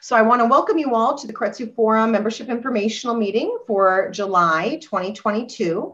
So I want to welcome you all to the Keiretsu Forum membership informational meeting for July 2022.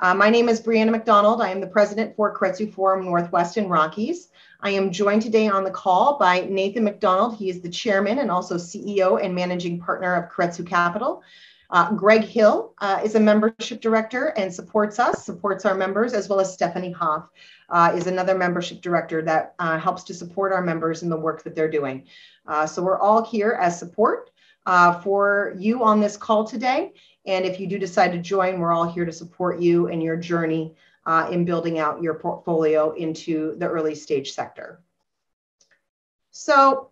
Uh, my name is Brianna McDonald. I am the president for Keiretsu Forum Northwest and Rockies. I am joined today on the call by Nathan McDonald. He is the chairman and also CEO and managing partner of Keiretsu Capital. Uh, Greg Hill uh, is a membership director and supports us, supports our members, as well as Stephanie Hoff uh, is another membership director that uh, helps to support our members in the work that they're doing. Uh, so we're all here as support uh, for you on this call today. And if you do decide to join, we're all here to support you in your journey in building out your portfolio into the early stage sector. So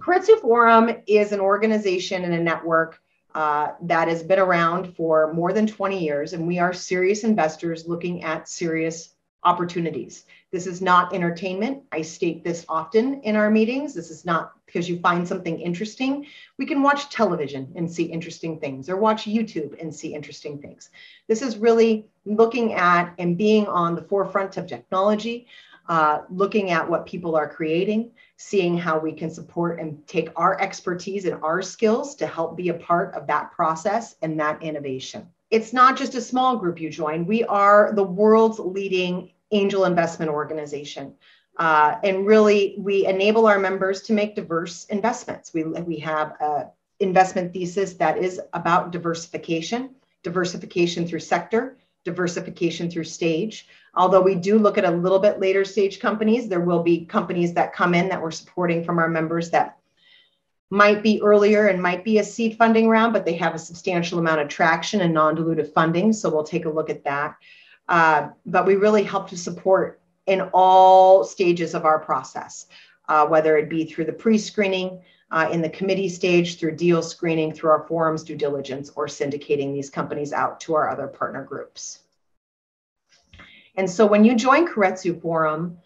Keiretsu Forum is an organization and a network uh, that has been around for more than 20 years, and we are serious investors looking at serious opportunities. This is not entertainment. I state this often in our meetings. This is not because you find something interesting. We can watch television and see interesting things, or watch YouTube and see interesting things. This is really looking at and being on the forefront of technology, uh, looking at what people are creating, seeing how we can support and take our expertise and our skills to help be a part of that process and that innovation. It's not just a small group you join, we are the world's leading angel investment organization. Uh, and really, we enable our members to make diverse investments. We, we have an investment thesis that is about diversification, diversification through sector, diversification through stage. Although we do look at a little bit later stage companies, there will be companies that come in that we're supporting from our members that might be earlier and might be a seed funding round, but they have a substantial amount of traction and non dilutive funding. So we'll take a look at that. Uh, but we really help to support in all stages of our process, uh, whether it be through the pre screening, uh, in the committee stage, through deal screening, through our forums due diligence, or syndicating these companies out to our other partner groups. And so when you join Keiretsu Forum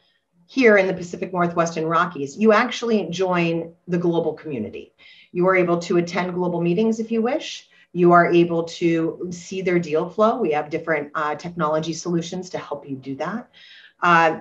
here in the Pacific Northwest and Rockies, you actually join the global community. You are able to attend global meetings if you wish. You are able to see their deal flow. We have different uh, technology solutions to help you do that. Uh,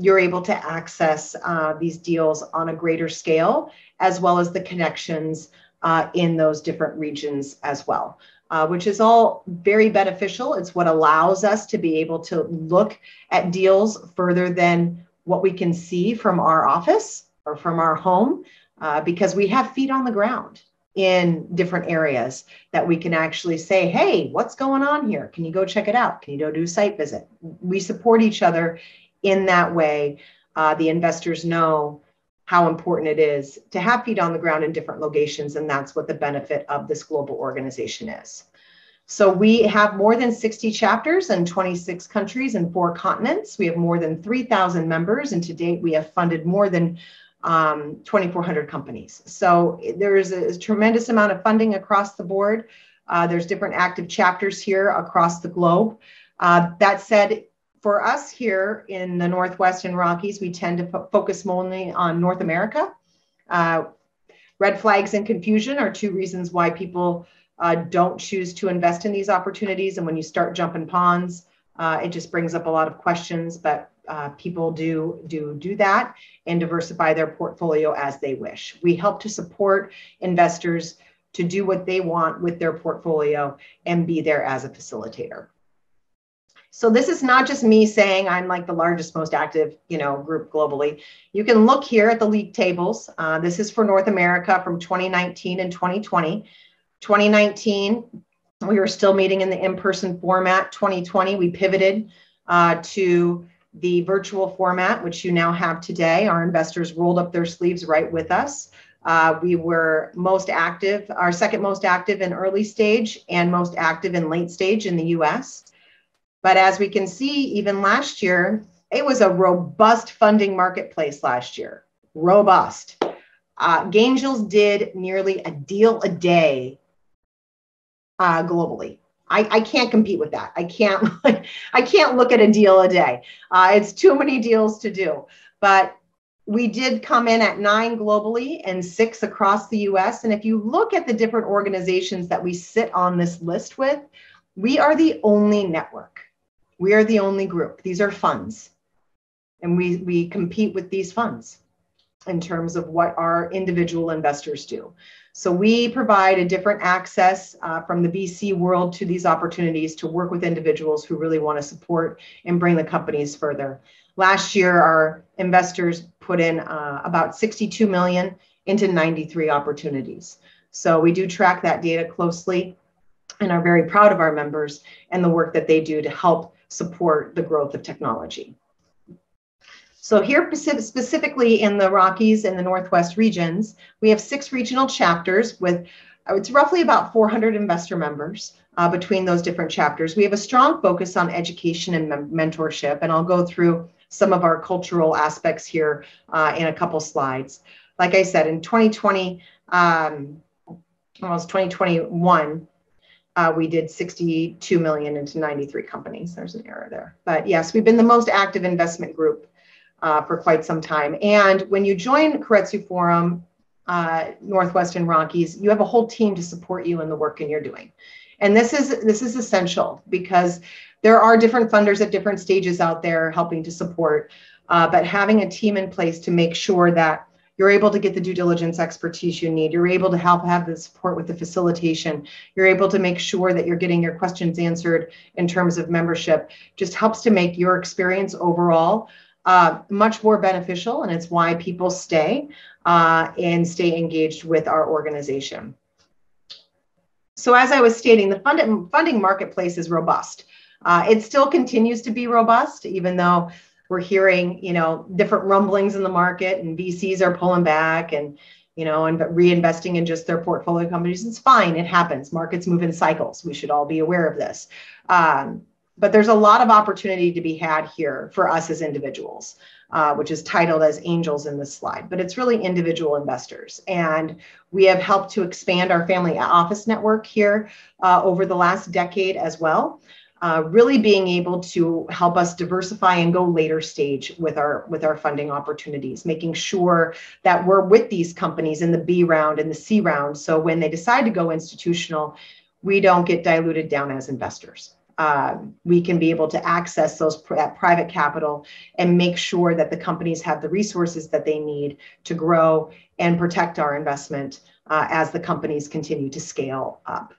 you're able to access uh, these deals on a greater scale, as well as the connections uh, in those different regions as well, uh, which is all very beneficial. It's what allows us to be able to look at deals further than what we can see from our office or from our home, uh, because we have feet on the ground in different areas that we can actually say, hey, what's going on here? Can you go check it out? Can you go do a site visit? We support each other in that way. Uh, the investors know how important it is to have feet on the ground in different locations, and that's what the benefit of this global organization is. So we have more than 60 chapters in 26 countries and four continents. We have more than 3,000 members, and to date, we have funded more than um, 2,400 companies. So there is a, tremendous amount of funding across the board. Uh, there's different active chapters here across the globe. Uh, that said, for us here in the Northwest and Rockies, we tend to fo- focus mainly on North America. Uh, red flags and confusion are two reasons why people uh, don't choose to invest in these opportunities. And when you start jumping ponds, uh, it just brings up a lot of questions. But uh, people do do do that and diversify their portfolio as they wish. We help to support investors to do what they want with their portfolio and be there as a facilitator. So this is not just me saying I'm like the largest, most active, you know, group globally. You can look here at the league tables. Uh, this is for North America from 2019 and 2020. 2019, we were still meeting in the in-person format. 2020, we pivoted uh, to the virtual format, which you now have today. Our investors rolled up their sleeves right with us. Uh, we were most active, our second most active in early stage and most active in late stage in the US. But as we can see, even last year, it was a robust funding marketplace last year. Robust. Uh, Gaingels did nearly a deal a day uh, globally. I, I can't compete with that. I can't I can't look at a deal a day. Uh, it's too many deals to do. But we did come in at nine globally and six across the US. And if you look at the different organizations that we sit on this list with, we are the only network. We are the only group. These are funds. And we, we compete with these funds. in terms of what our individual investors do. So we provide a different access uh, from the VC world to these opportunities to work with individuals who really want to support and bring the companies further. Last year, our investors put in uh, about 62 million into 93 opportunities. So we do track that data closely and are very proud of our members and the work that they do to help support the growth of technology. So here specifically in the Rockies and the Northwest regions, we have six regional chapters with it's roughly about 400 investor members uh, between those different chapters. We have a strong focus on education and mentorship, and I'll go through some of our cultural aspects here uh, in a couple slides. Like I said, in 2020, um, almost 2021, uh, we did 62 million into 93 companies. There's an error there. But yes, we've been the most active investment group uh, for quite some time. And when you join Keiretsu Forum, uh, Northwest and Rockies, you have a whole team to support you in the work and you're doing. And this is this is essential because there are different funders at different stages out there helping to support. Uh, but having a team in place to make sure that you're able to get the due diligence expertise you need. You're able to help have the support with the facilitation. You're able to make sure that you're getting your questions answered in terms of membership. Just helps to make your experience overall uh, much more beneficial, and it's why people stay uh, and stay engaged with our organization. So, as I was stating, the fund- funding marketplace is robust. Uh, it still continues to be robust, even though we're hearing, you know, different rumblings in the market, and VCs are pulling back and you know, and reinvesting in just their portfolio companies. It's fine. It happens. Markets move in cycles. We should all be aware of this. Um, but there's a lot of opportunity to be had here for us as individuals, uh, which is titled as angels in this slide, but it's really individual investors. And we have helped to expand our family office network here uh, over the last decade as well. Uh, really being able to help us diversify and go later stage with our with our funding opportunities making sure that we're with these companies in the b round and the c round so when they decide to go institutional we don't get diluted down as investors uh, we can be able to access those that private capital and make sure that the companies have the resources that they need to grow and protect our investment uh, as the companies continue to scale up.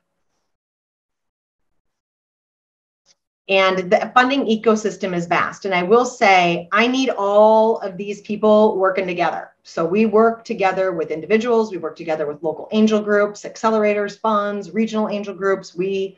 And the funding ecosystem is vast. And I will say, I need all of these people working together. So we work together with individuals, we work together with local angel groups, accelerators, funds, regional angel groups. We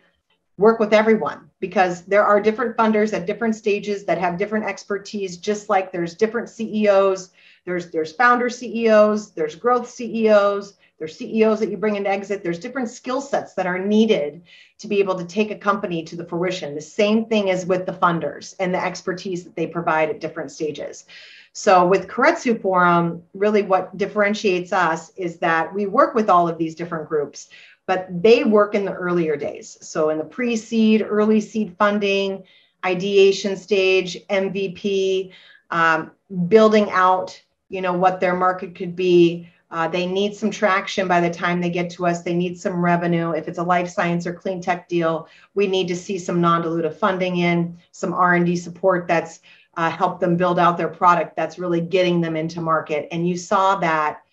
work with everyone because there are different funders at different stages that have different expertise just like there's different CEOs there's there's founder CEOs there's growth CEOs there's CEOs that you bring into exit there's different skill sets that are needed to be able to take a company to the fruition the same thing is with the funders and the expertise that they provide at different stages so with Keiretsu Forum, really what differentiates us is that we work with all of these different groups but they work in the earlier days. So in the pre-seed, early seed funding, ideation stage, MVP, um, building out, you know, what their market could be. Uh, they need some traction by the time they get to us. They need some revenue. If it's a life science or clean tech deal, we need to see some non-dilutive funding in, some R&D support that's uh, helped them build out their product that's really getting them into market. And you saw that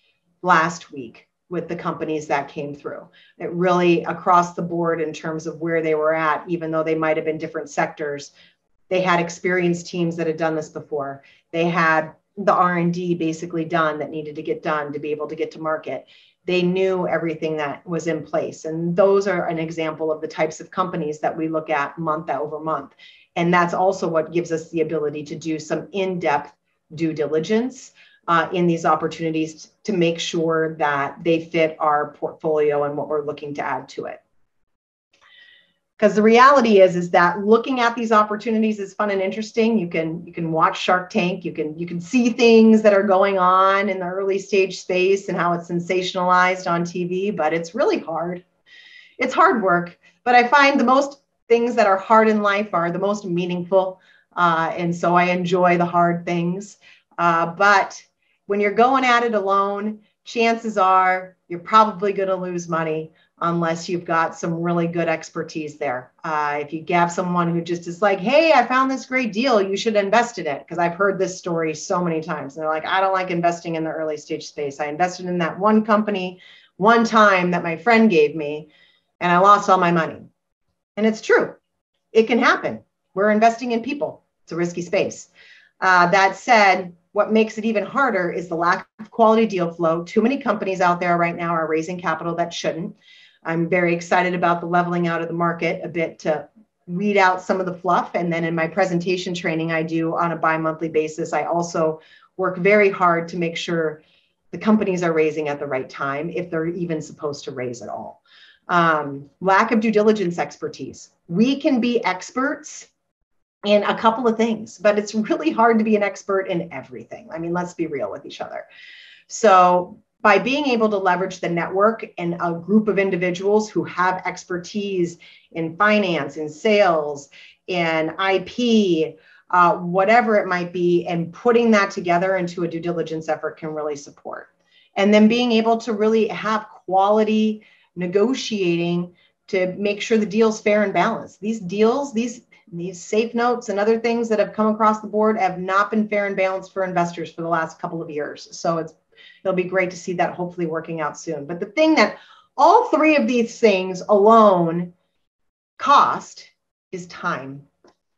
last week with the companies that came through. It really across the board in terms of where they were at, even though they might have been different sectors, they had experienced teams that had done this before. They had the R&D basically done that needed to get done to be able to get to market. They knew everything that was in place. And those are an example of the types of companies that we look at month over month. And that's also what gives us the ability to do some in-depth due diligence uh, in these opportunities to make sure that they fit our portfolio and what we're looking to add to it because the reality is is that looking at these opportunities is fun and interesting. You can you can watch shark tank. You can you can see things that are going on in the early stage space and how it's sensationalized on tv but it's really hard. It's hard work but i find the most things that are hard in life are the most meaningful uh, and so i enjoy the hard things. Uh, but when you're going at it alone, chances are you're probably going to lose money unless you've got some really good expertise there. Uh, if you have someone who just is like, hey, I found this great deal, you should invest in it. Because I've heard this story so many times. And they're like, I don't like investing in the early stage space. I invested in that one company one time that my friend gave me, and I lost all my money. And it's true, it can happen. We're investing in people, it's a risky space. Uh, that said, what makes it even harder is the lack of quality deal flow. Too many companies out there right now are raising capital that shouldn't. I'm very excited about the leveling out of the market a bit to weed out some of the fluff. And then in my presentation training, I do on a bi monthly basis, I also work very hard to make sure the companies are raising at the right time, if they're even supposed to raise at all. Um, lack of due diligence expertise. We can be experts in a couple of things, but it's really hard to be an expert in everything. I mean, let's be real with each other. So, by being able to leverage the network and a group of individuals who have expertise in finance, in sales, in IP, uh, whatever it might be, and putting that together into a due diligence effort can really support. And then being able to really have quality negotiating to make sure the deal's fair and balanced. These deals, these these safe notes and other things that have come across the board have not been fair and balanced for investors for the last couple of years. So it's it'll be great to see that hopefully working out soon. But the thing that all three of these things alone cost is time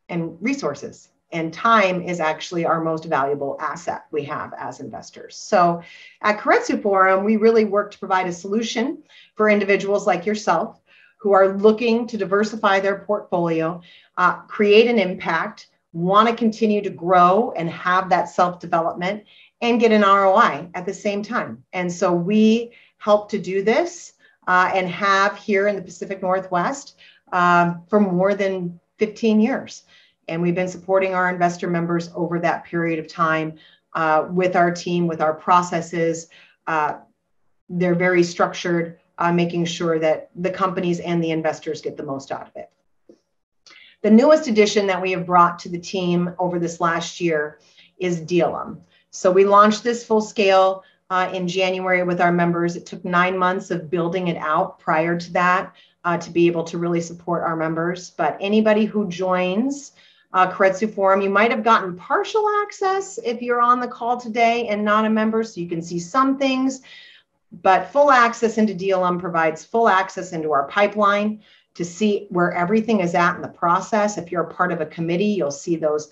and resources. And time is actually our most valuable asset we have as investors. So at Keiretsu Forum, we really work to provide a solution for individuals like yourself who are looking to diversify their portfolio, uh, create an impact, want to continue to grow and have that self development, and get an ROI at the same time. And so we help to do this uh, and have here in the Pacific Northwest um, for more than 15 years. And we've been supporting our investor members over that period of time uh, with our team, with our processes. Uh, they're very structured, uh, making sure that the companies and the investors get the most out of it. The newest addition that we have brought to the team over this last year is Dealum. So we launched this full scale uh, in January with our members. It took nine months of building it out prior to that uh, to be able to really support our members. But anybody who joins uh, Keiretsu Forum, you might have gotten partial access if you're on the call today and not a member, so you can see some things. But full access into Dealum provides full access into our pipeline to see where everything is at in the process. If you're a part of a committee, you'll see those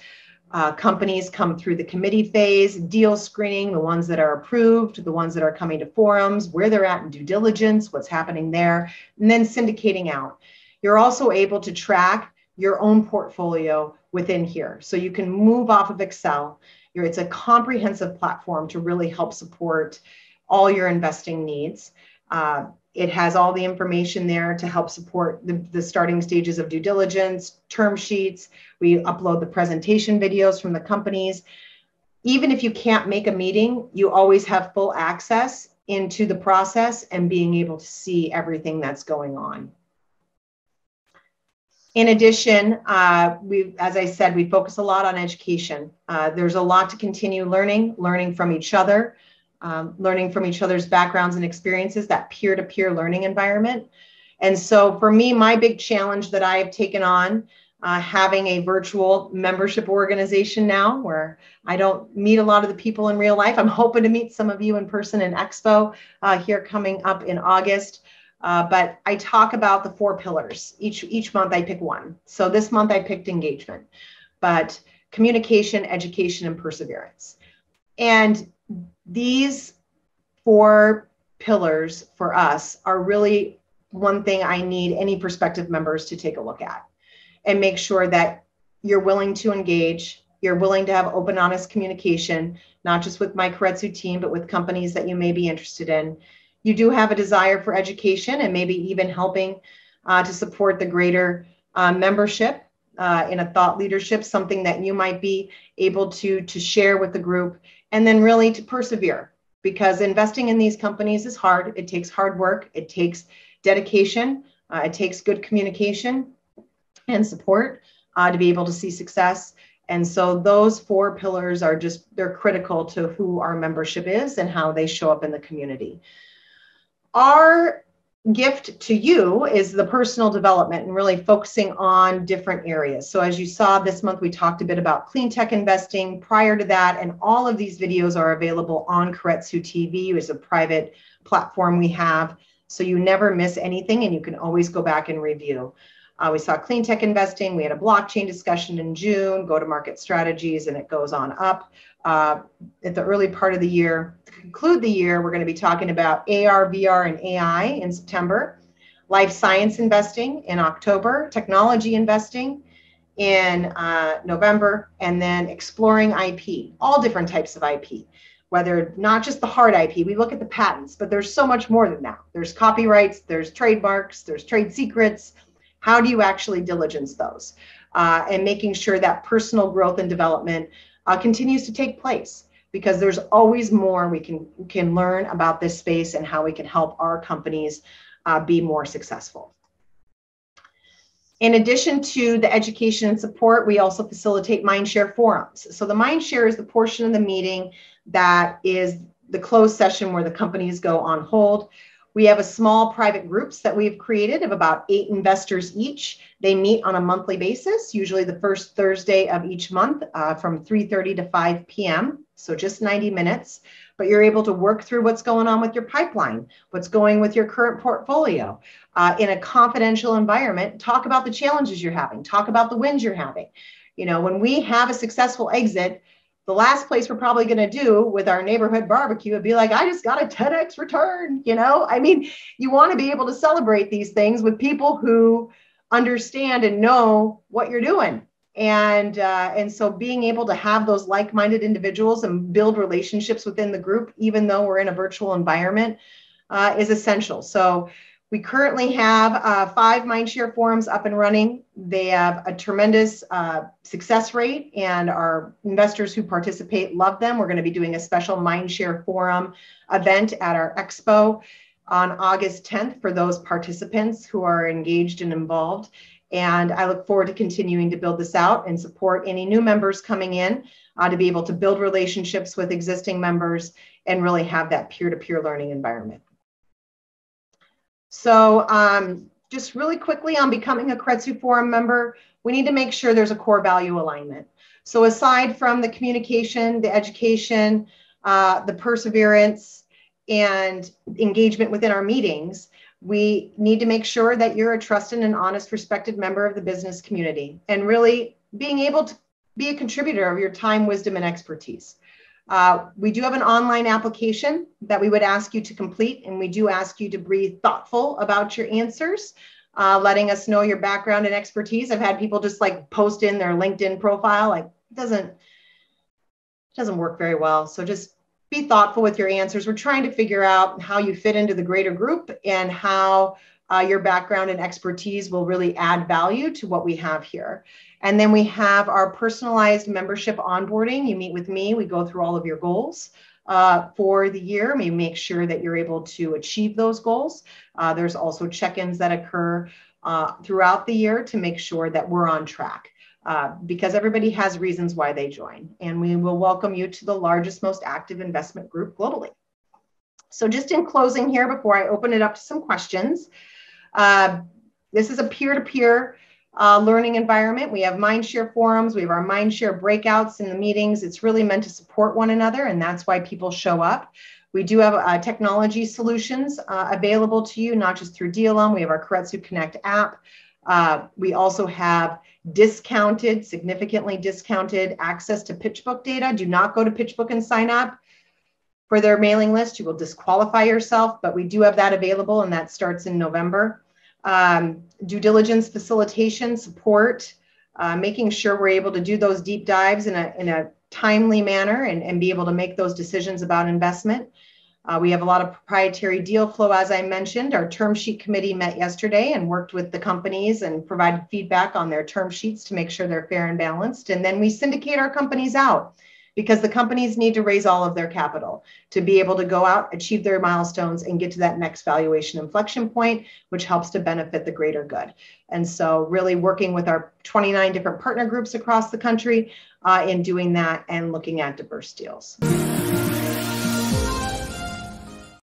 uh, companies come through the committee phase, deal screening, the ones that are approved, the ones that are coming to forums, where they're at in due diligence, what's happening there, and then syndicating out. You're also able to track your own portfolio within here. So you can move off of Excel. It's a comprehensive platform to really help support all your investing needs. Uh, it has all the information there to help support the, the starting stages of due diligence, term sheets. We upload the presentation videos from the companies. Even if you can't make a meeting, you always have full access into the process and being able to see everything that's going on. In addition, uh, we, as I said, we focus a lot on education. Uh, there's a lot to continue learning, learning from each other, um, learning from each other's backgrounds and experiences, that peer to peer learning environment. And so for me, my big challenge that I have taken on uh, having a virtual membership organization now where I don't meet a lot of the people in real life. I'm hoping to meet some of you in person in Expo uh, here coming up in August. Uh, but I talk about the four pillars. Each each month I pick one. So this month I picked engagement, but communication, education, and perseverance. And these four pillars for us are really one thing I need any prospective members to take a look at and make sure that you're willing to engage, you're willing to have open, honest communication, not just with my Keiretsu team, but with companies that you may be interested in. You do have a desire for education and maybe even helping uh, to support the greater uh, membership uh, in a thought leadership, something that you might be able to, to share with the group and then really to persevere because investing in these companies is hard. It takes hard work, it takes dedication, uh, it takes good communication and support uh, to be able to see success. And so those four pillars are just, they're critical to who our membership is and how they show up in the community. Our gift to you is the personal development and really focusing on different areas. So as you saw this month, we talked a bit about clean tech investing prior to that, and all of these videos are available on Keiretsu TV, which is a private platform we have. So you never miss anything and you can always go back and review. Uh, we saw clean tech investing. We had a blockchain discussion in June, go to market strategies, and it goes on up. Uh, at the early part of the year, conclude the year, we're going to be talking about AR, VR, and AI in September, life science investing in October, technology investing in uh, November, and then exploring IP, all different types of IP whether not just the hard IP, we look at the patents, but there's so much more than that. There's copyrights, there's trademarks, there's trade secrets, how do you actually diligence those? Uh, and making sure that personal growth and development uh, continues to take place because there's always more we can can learn about this space and how we can help our companies uh, be more successful. In addition to the education and support, we also facilitate Mindshare forums. So the Mindshare is the portion of the meeting that is the closed session where the companies go on hold. We have a small private groups that we've created of about eight investors each. They meet on a monthly basis, usually the first Thursday of each month uh, from 3.30 to 5 p.m. So just 90 minutes, but you're able to work through what's going on with your pipeline, what's going with your current portfolio uh, in a confidential environment. Talk about the challenges you're having, talk about the wins you're having. You know, when we have a successful exit, the last place we're probably going to do with our neighborhood barbecue would be like, I just got a 10x return. You know, I mean, you want to be able to celebrate these things with people who understand and know what you're doing. And uh, and so being able to have those like-minded individuals and build relationships within the group, even though we're in a virtual environment, uh, is essential. So we currently have uh, five Mindshare forums up and running. They have a tremendous uh, success rate, and our investors who participate love them. We're going to be doing a special Mindshare forum event at our expo on August 10th for those participants who are engaged and involved. And I look forward to continuing to build this out and support any new members coming in uh, to be able to build relationships with existing members and really have that peer to peer learning environment. So um, just really quickly on becoming a Keiretsu Forum member, we need to make sure there's a core value alignment. So aside from the communication, the education, uh, the perseverance, and engagement within our meetings, we need to make sure that you're a trusted and honest, respected member of the business community and really being able to be a contributor of your time, wisdom, and expertise. Uh, we do have an online application that we would ask you to complete, and we do ask you to be thoughtful about your answers, uh, letting us know your background and expertise. I've had people just like post in their LinkedIn profile, like it doesn't it doesn't work very well. So just be thoughtful with your answers. We're trying to figure out how you fit into the greater group and how uh, your background and expertise will really add value to what we have here. And then we have our personalized membership onboarding. You meet with me, we go through all of your goals. Uh, for the year. We make sure that you're able to achieve those goals. Uh, there's also check ins that occur uh, throughout the year to make sure that we're on track. Uh, because everybody has reasons why they join. And we will welcome you to the largest, most active investment group globally. So, just in closing here, before I open it up to some questions, uh, this is a peer to peer uh, learning environment. We have Mindshare forums, we have our Mindshare breakouts in the meetings. It's really meant to support one another, and that's why people show up. We do have uh, technology solutions uh, available to you, not just through Dealum. We have our Keiretsu Connect app. Uh, we also have discounted, significantly discounted access to PitchBook data. Do not go to PitchBook and sign up for their mailing list. You will disqualify yourself, but we do have that available, and that starts in November um, due diligence facilitation support, uh, making sure we're able to do those deep dives in a, in a timely manner and, and be able to make those decisions about investment. Uh, we have a lot of proprietary deal flow, as I mentioned. Our term sheet committee met yesterday and worked with the companies and provided feedback on their term sheets to make sure they're fair and balanced. And then we syndicate our companies out because the companies need to raise all of their capital to be able to go out, achieve their milestones, and get to that next valuation inflection point, which helps to benefit the greater good. And so, really working with our 29 different partner groups across the country uh, in doing that and looking at diverse deals.